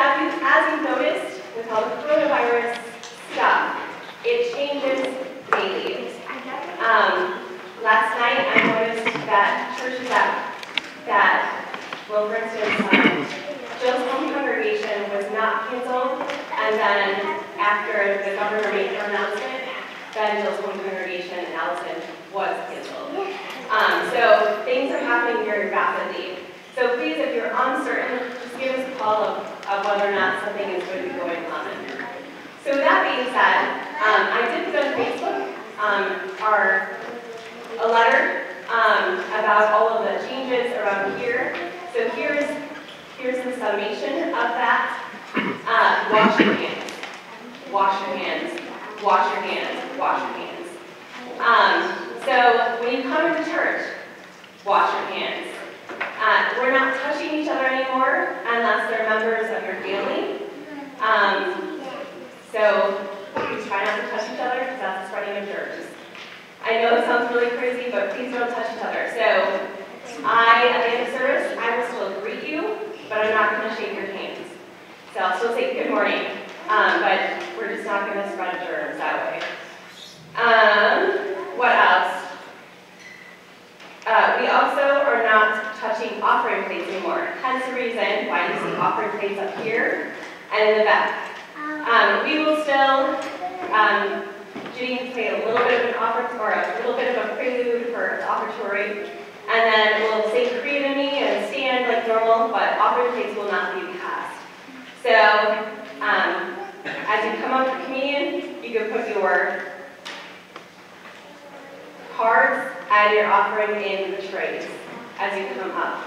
As, you, as you've noticed, with all the coronavirus stuff, it changes daily. Um, last night, I noticed that churches that, that well, for instance, um, Jill's home congregation was not canceled, and then after the governor made her announcement, then Jill's home congregation in Allison was canceled. Um, so things are happening very rapidly. So please, if you're uncertain, give us a call of, whether or not something is going to be going on. So that being said, um, I did put on Facebook um, our, a letter um, about all of the changes around here. So here's, here's the summation of that. Uh, wash your hands. Wash your hands. Wash your hands. Wash your hands. Um, so when you come into church, wash your hands. Uh, we're not touching each other anymore unless they're members of your family. Um, so we try not to touch each other because that's spreading of germs. I know it sounds really crazy, but please don't touch each other. So I, at the end of service, I will still greet you, but I'm not going to shake your hands. So I'll still say good morning, um, but we're just not going to spread germs that way. Um, what else? Uh, we also are not touching offering plates anymore. Hence the reason why you see offering plates up here and in the back. Um, we will still, um, Judy play a little bit of an offer or a little bit of a prelude for offertory, and then we'll in me and stand like normal, but offering plates will not be passed. So um, as you come up for communion, you can put your cards and your offering in the trays as you come up.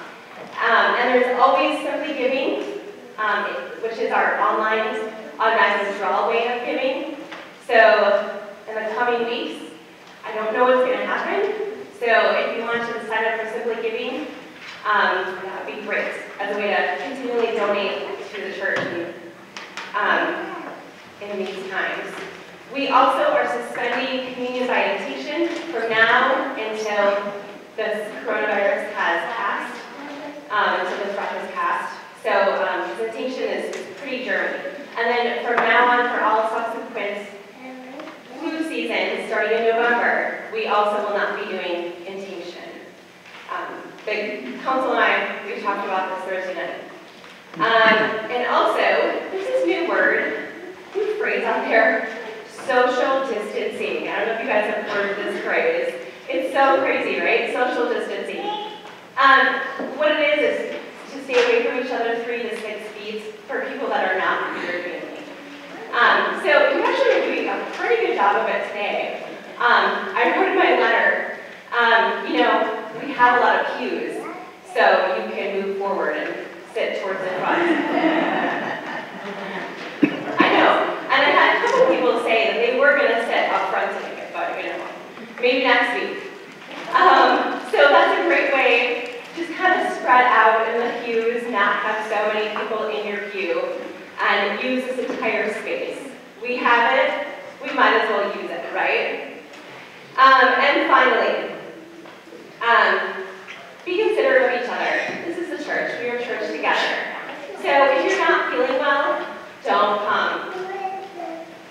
Um, and there's always Simply Giving, um, which is our online automatic withdrawal way of giving. So in the coming weeks, I don't know what's going to happen. So if you want to sign up for Simply Giving, um, that would be great as a way to continually donate to the church um, in these times. We also are suspending communion by intinction from now until the coronavirus um, until the threat has passed. So um, is, is pretty German. And then from now on, for all subsequent flu seasons, starting in November, we also will not be doing intinction. Um, the council and I, we talked about this Thursday night. Um, and also, there's this new word, new phrase out there, social distancing. I don't know if you guys have heard this phrase. It's so crazy, right? Social distancing. Um, what it is is to stay away from each other three to six feet for people that are not in your family. Um, so you actually are doing a pretty good job of it today. Um, I wrote in my letter, um, you know, we have a lot of pews, so you can move forward and sit towards the front. I know. And I had a couple people say that they were going to sit up front today, but you know, maybe next week. Um, so that's a great way, just kind of spread out in the pews, not have so many people in your pew, and use this entire space. We have it, we might as well use it, right? Um, and finally, um, be considerate of each other. This is the church. We are church together. So if you're not feeling well, don't come.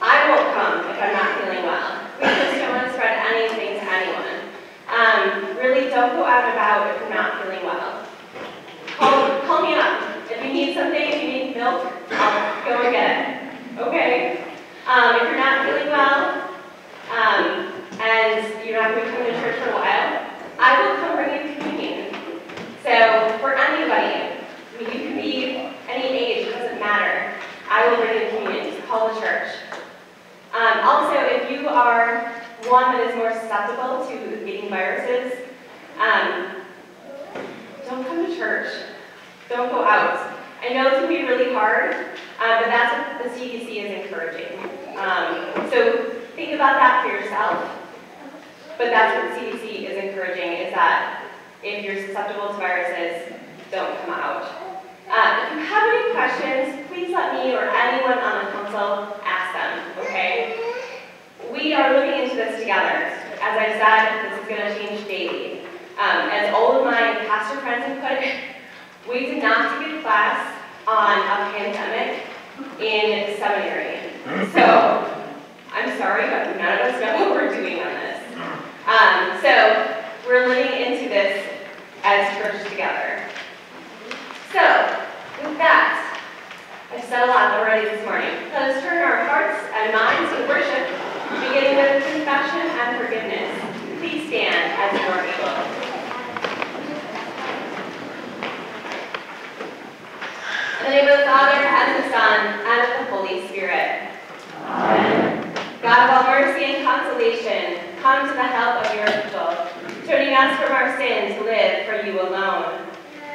I won't come if I'm not feeling well. We just don't want to spread anything to anyone. Um, really, don't go out you need something, if you need milk, I'll go and get it. Okay? Um, if you're not feeling well, um, and you're not going to come to church for a while, I will come bring you communion. So, for anybody, I mean, you can be any age, it doesn't matter. I will bring you communion. Just call the church. Um, also, if you are one that is more susceptible to getting viruses, um, don't come to church. Don't go out. I know it can be really hard, uh, but that's what the CDC is encouraging. Um, so think about that for yourself. But that's what the CDC is encouraging, is that if you're susceptible to viruses, don't come out. Uh, if you have any questions, please let me or anyone on the council ask them, okay? We are looking into this together. As I said, this is going to change daily. Um, as all of my pastor friends have put, we did not take a class on a pandemic in seminary. So, I'm sorry, but none of us know what we're doing on this. Um, so, we're living into this as church together. So, with that, I've said a lot already this morning. Let us turn our hearts and minds to worship, beginning with confession and forgiveness. Please stand as you are able. The name of the Father, and the Son, and of the Holy Spirit. Amen. God of all mercy and consolation, come to the help of your people, turning us from our sin to live for you alone.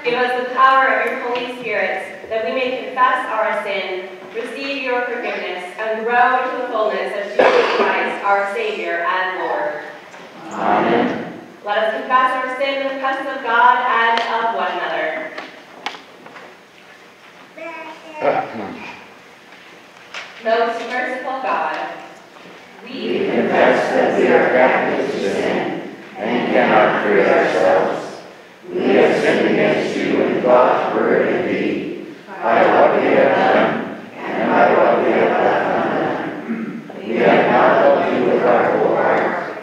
Give us the power of your Holy Spirit, that we may confess our sin, receive your forgiveness, and grow into the fullness of Jesus Christ, our Savior and Lord. Amen. Let us confess our sin in the presence of God and of one another. Most merciful God, we confess that we are captives to sin and cannot free ourselves. We have sinned against you in thought, word, and deed, by what we have done and by what we have left undone. We have not loved you with our whole heart.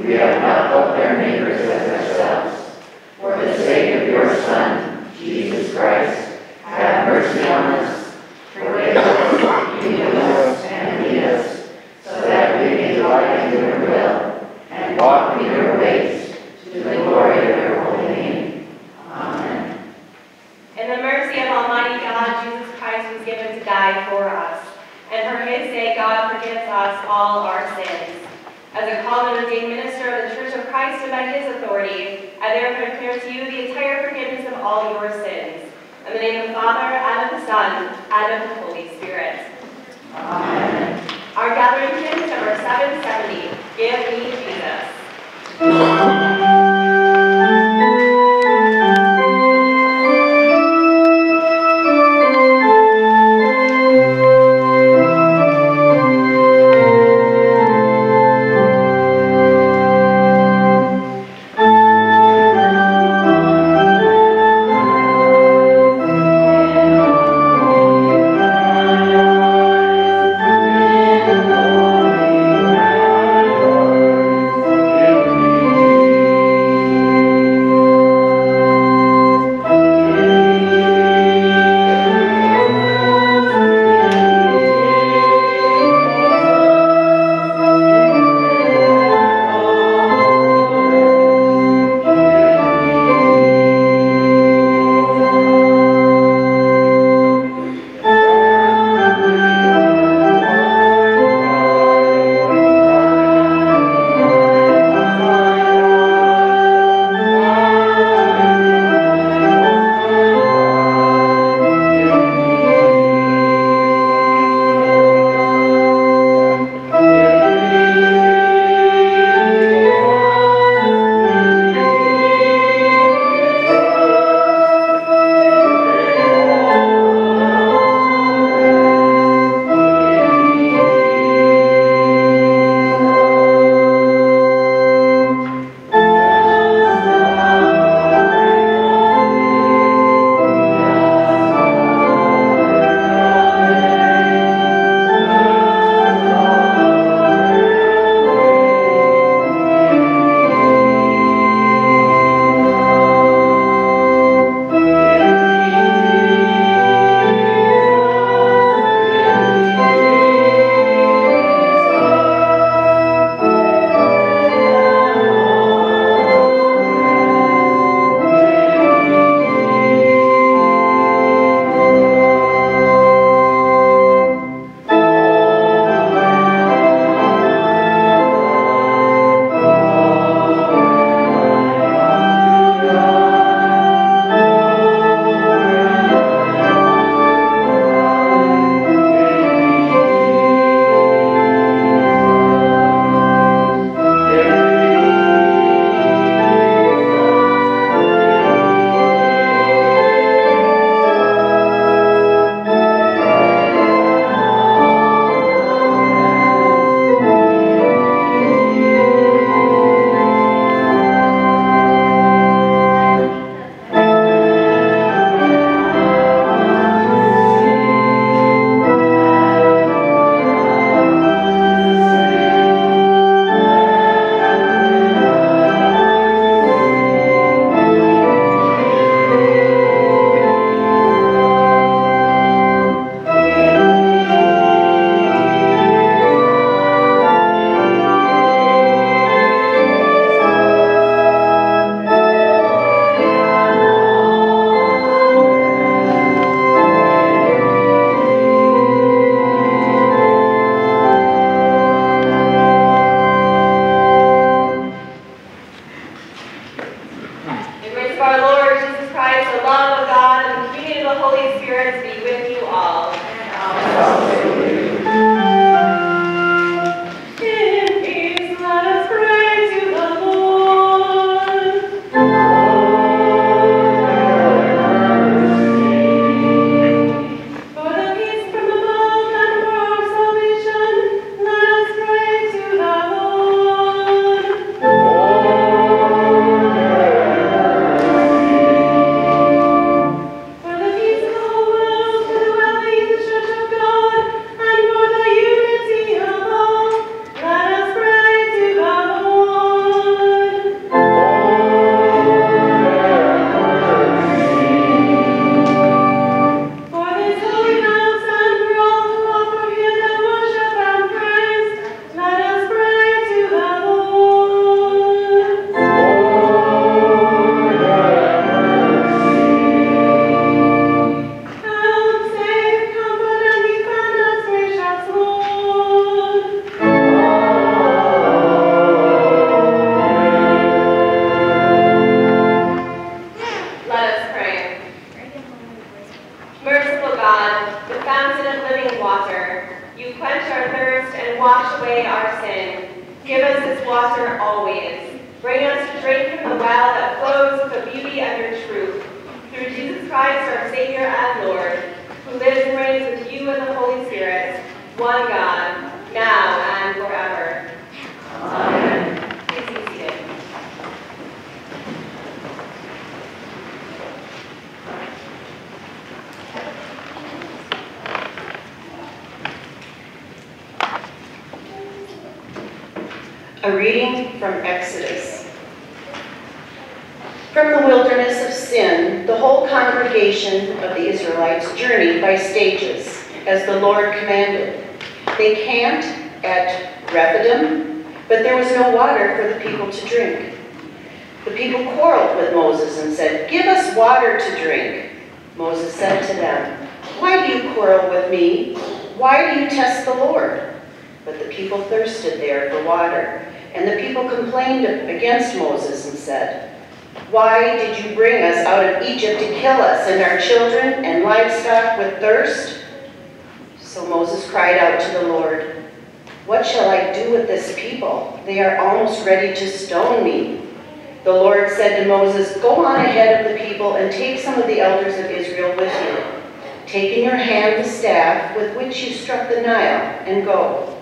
We have not loved our neighbors as ourselves. For the sake of your Son, Jesus Christ, have mercy on us. Forgive us, heal us, and lead us, so that we may delight your will and walk in your ways, to the glory of your holy name. Amen. In the mercy of Almighty God, Jesus Christ was given to die for us, and for his sake God forgives us all our sins. As a called and ordained minister of the Church of Christ and by his authority, I therefore declare to you the entire forgiveness of all your sins. The name of the Father, and of the Son, and of the Holy Spirit. Amen. Our gathering hymn number 770, Give Me Jesus. Israelites journeyed by stages, as the Lord commanded. They camped at Rephidim, but there was no water for the people to drink. The people quarreled with Moses and said, Give us water to drink. Moses said to them, Why do you quarrel with me? Why do you test the Lord? But the people thirsted there for water, and the people complained against Moses and said, Why did you bring us out of Egypt to kill us and our children and livestock with thirst? So Moses cried out to the Lord, What shall I do with this people? They are almost ready to stone me. The Lord said to Moses, Go on ahead of the people and take some of the elders of Israel with you. Take in your hand the staff with which you struck the Nile, and go.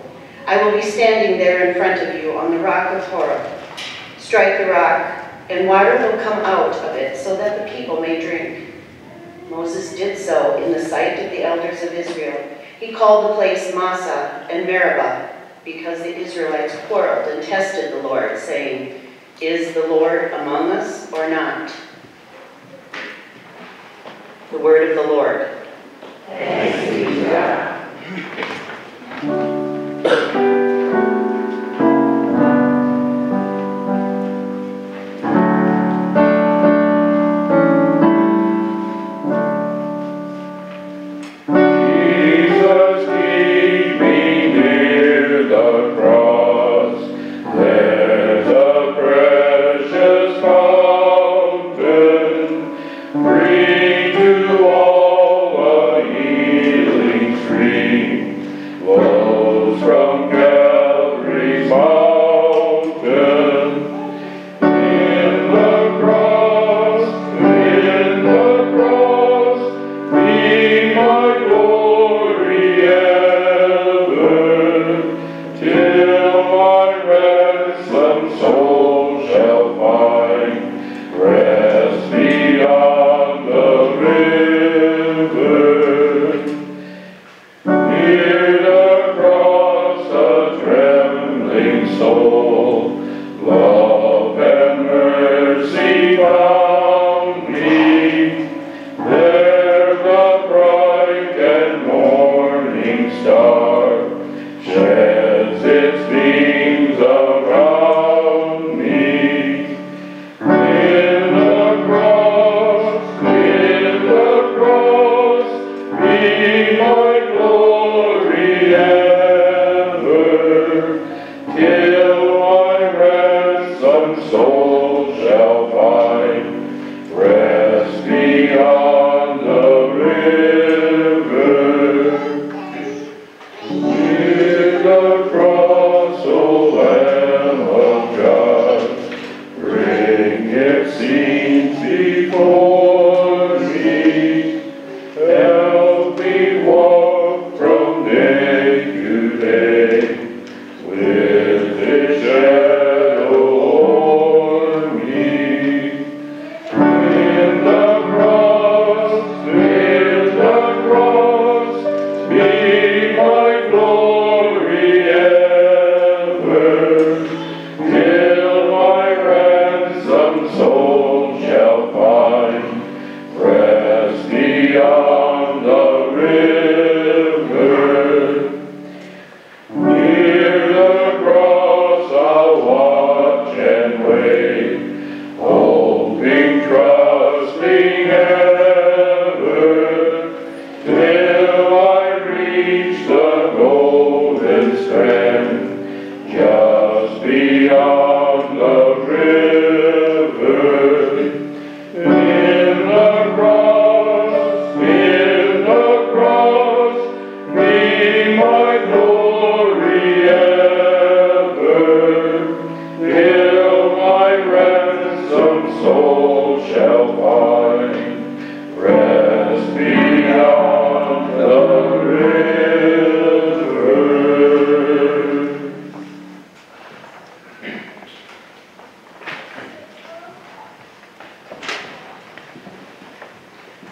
I will be standing there in front of you on the rock of Horeb. Strike the rock, and water will come out of it so that the people may drink. Moses did so in the sight of the elders of Israel. He called the place Massah and Meribah because the Israelites quarreled and tested the Lord, saying, Is the Lord among us or not? The word of the Lord. Thanks be to God.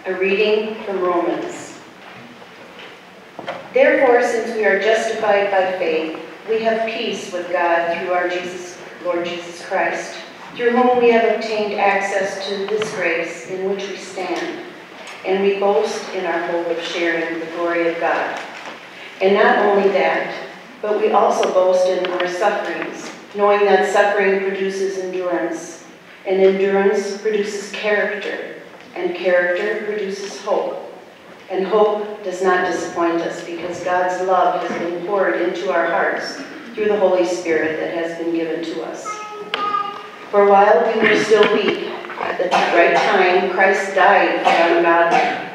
A reading from Romans. Therefore, since we are justified by faith, we have peace with God through our Jesus, Lord Jesus Christ, through whom we have obtained access to this grace in which we stand, and we boast in our hope of sharing the glory of God. And not only that, but we also boast in our sufferings, knowing that suffering produces endurance, and endurance produces character, and character produces hope. And hope does not disappoint us because God's love has been poured into our hearts through the Holy Spirit that has been given to us. For while we were still weak, at the right time, Christ died for the ungodly.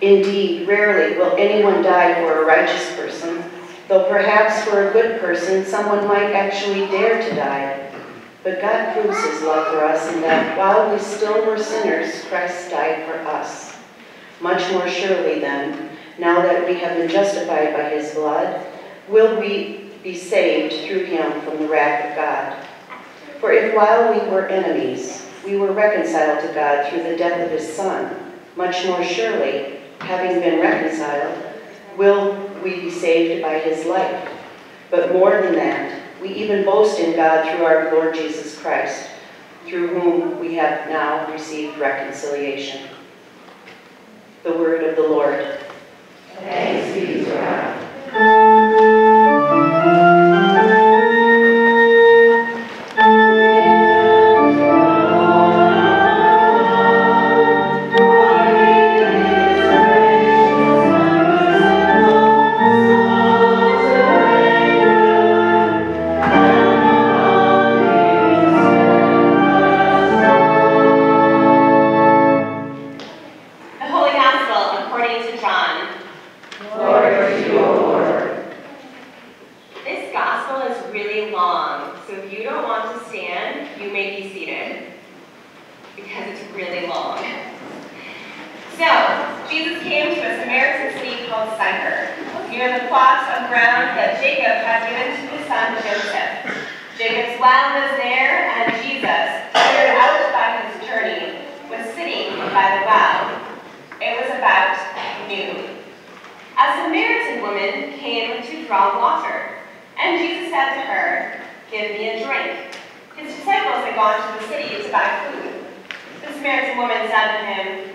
Indeed, rarely will anyone die for a righteous person, though perhaps for a good person someone might actually dare to die. But God proves his love for us in that while we still were sinners, Christ died for us. Much more surely then, now that we have been justified by his blood, will we be saved through him from the wrath of God. For if while we were enemies, we were reconciled to God through the death of his Son, much more surely, having been reconciled, will we be saved by his life. But more than that, we even boast in God through our Lord Jesus Christ, through whom we have now received reconciliation. The word of the Lord. Thanks be to God. Jesus came to a Samaritan city called Sychar, near the plots of ground that Jacob had given to his son Joseph. Jacob's well was there, and Jesus, tired out by his journey, was sitting by the well. It was about noon. A Samaritan woman came to draw water, and Jesus said to her, Give me a drink. His disciples had gone to the city to buy food. The Samaritan woman said to him,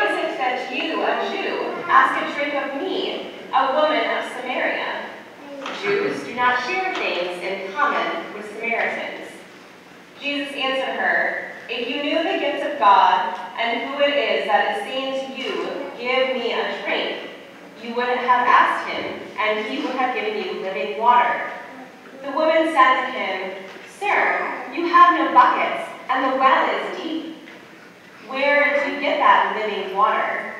How is it that you, a Jew, ask a drink of me, a woman of Samaria? Jews do not share things in common with Samaritans. Jesus answered her, If you knew the gift of God and who it is that is saying to you, Give me a drink, you would have asked him, and he would have given you living water. The woman said to him, Sir, you have no buckets, and the well is deep. Where did you get that living water?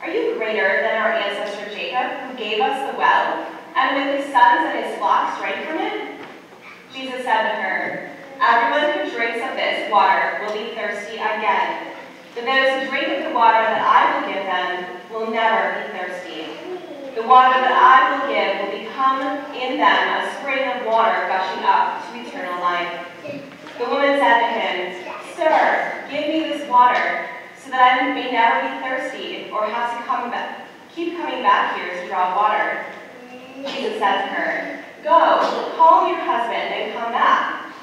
Are you greater than our ancestor Jacob, who gave us the well, and with his sons and his flocks drank from it? Jesus said to her, Everyone who drinks of this water will be thirsty again. But those who drink of the water that I will give them will never be thirsty. The water that I will give will become in them a spring of water gushing up to eternal life. The woman said to him, Sir, give me this water, so that I may never be thirsty or have to come back, keep coming back here to draw water. Jesus said to her, Go, call your husband and come back.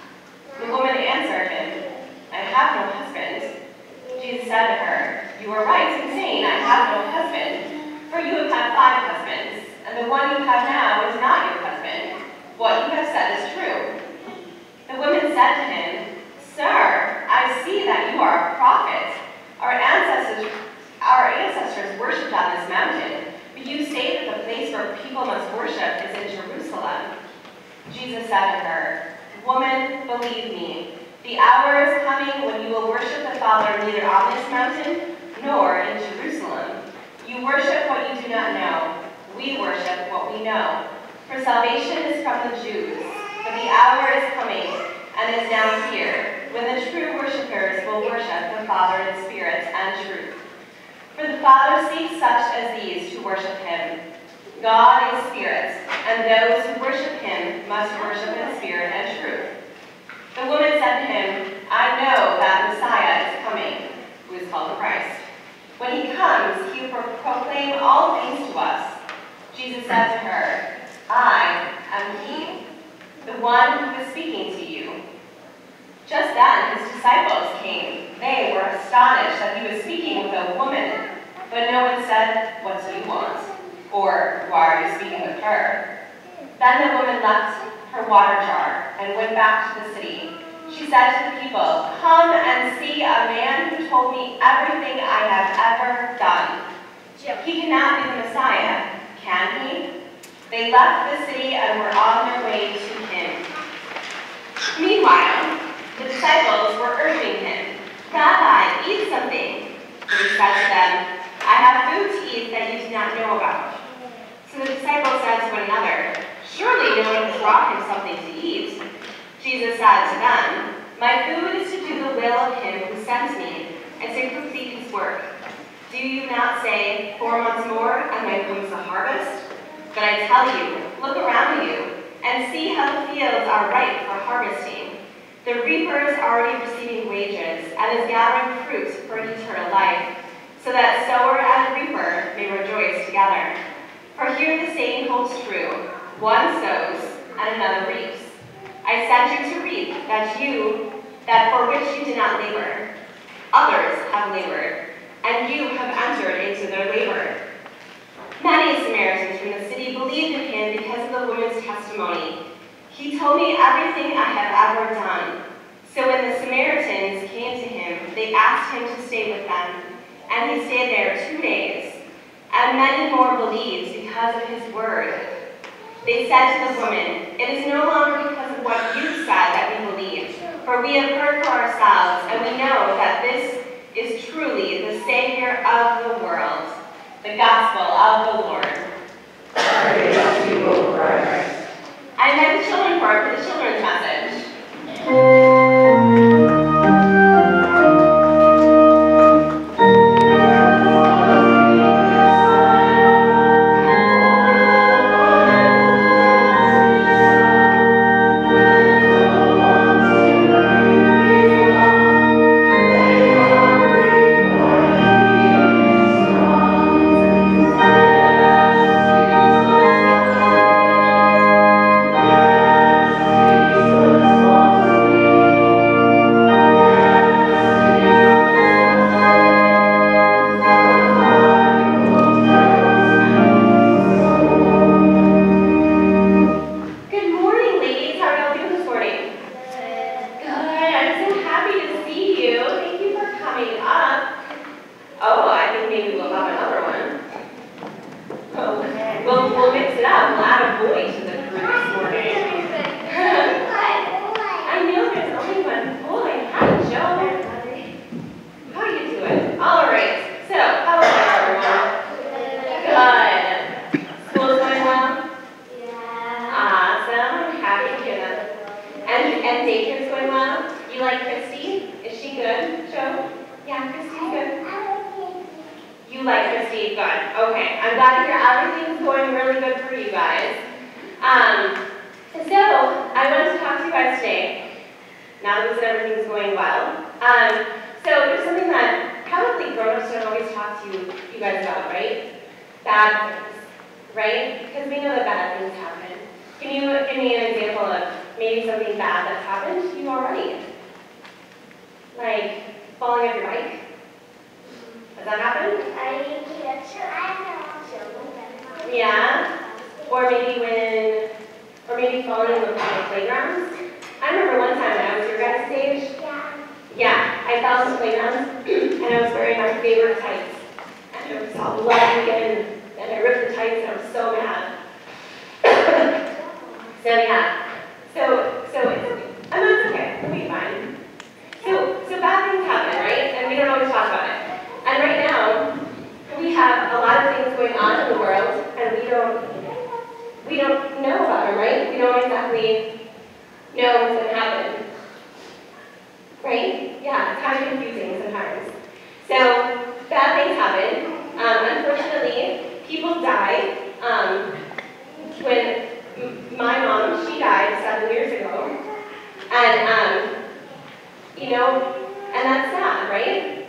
The woman answered him, I have no husband. Jesus said to her, You are right in saying, I have no husband, for you have had five husbands, and the one you have now is not your husband. What you have said is true. The woman said to him, Sir, I see that you are a prophet. Our ancestors, our ancestors worshipped on this mountain, but you say that the place where people must worship is in Jerusalem. Jesus said to her, Woman, believe me, the hour is coming when you will worship the Father neither on this mountain nor in Jerusalem. You worship what you do not know. We worship what we know. For salvation is from the Jews. But the hour is coming and is now here when the true worshipers will worship the Father in spirit and truth. For the Father seeks such as these to worship him. God is spirit, and those who worship him must worship in spirit and truth. The woman said to him, I know that Messiah is coming, who is called Christ. When he comes, he will proclaim all things to us. Jesus said to her, I am he, the one who is speaking to you. Just then his disciples came. They were astonished that he was speaking with a woman, but no one said, What do you want? Or, Why are you speaking with her? Then the woman left her water jar and went back to the city. She said to the people, Come and see a man who told me everything I have ever done. He cannot be the Messiah, can he? They left the city and were on their way to him. Meanwhile, the disciples were urging him, Rabbi, eat something. But he said to them, I have food to eat that you do not know about. So the disciples said to one another, Surely no one has brought him something to eat. Jesus said to them, My food is to do the will of him who sent me, and to complete his work. Do you not say, Four months more, and then comes the harvest? But I tell you, look around you, and see how the fields are ripe for harvesting. The reaper is already receiving wages, and is gathering fruits for eternal life, so that sower and reaper may rejoice together. For here the saying holds true, one sows, and another reaps. I sent you to reap that you, that for which you did not labor. Others have labored, and you have entered into their labor. Many Samaritans from the city believed in him because of the woman's testimony. He told me everything I have ever done. So when the Samaritans came to him, they asked him to stay with them, and he stayed there two days. And many more believed because of his word. They said to the woman, It is no longer because of what you said that we believe, for we have heard for ourselves, and we know that this is truly the Savior of the world. The Gospel of the Lord. Praise to you, Christ. I invite the children forward for the children's message. And there was all blood again, and I ripped the tights and I was so mad. So yeah, so, so it's, mean, it's okay, it'll be fine. So, so bad things happen, right? And we don't always talk about it. And right now, we have a lot of things going on in the world, and we don't, we don't know about them, right? We don't exactly know what's going to happen. Right? Yeah, it's kind of confusing sometimes. So, bad things happen. Um, unfortunately, people die. Um, when my mom, she died seven years ago, and um, you know, and that's sad, right?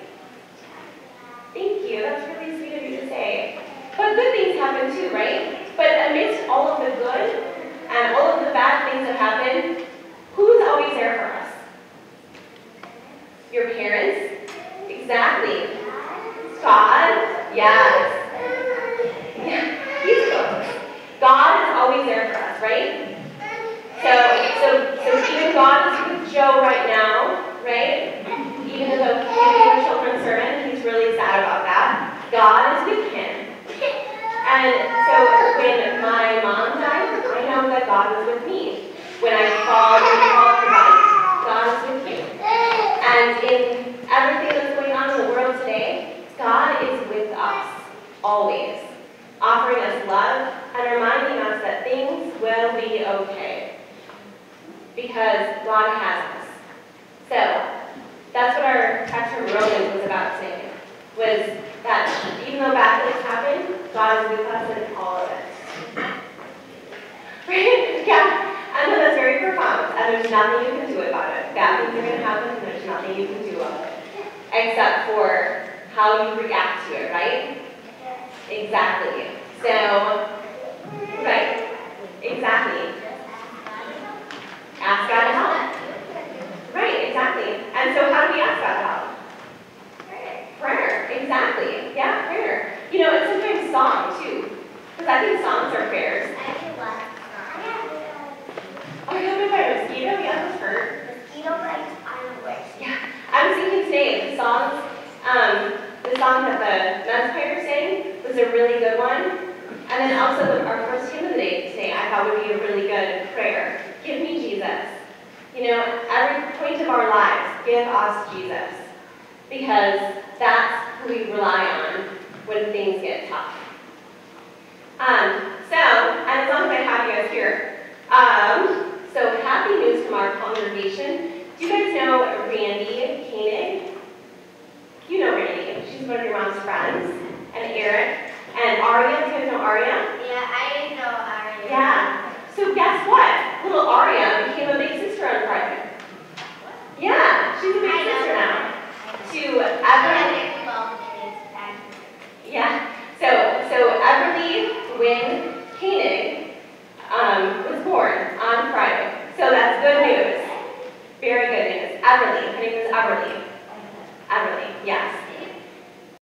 Thank you. That's really sweet of you to say. But good things happen too, right? But amidst all of the good and all of the bad things that happen, who's always there for us? Your parents? Exactly. God, yes. Yeah, he's. God is always there for us, right? So, so, so even God is with Joe right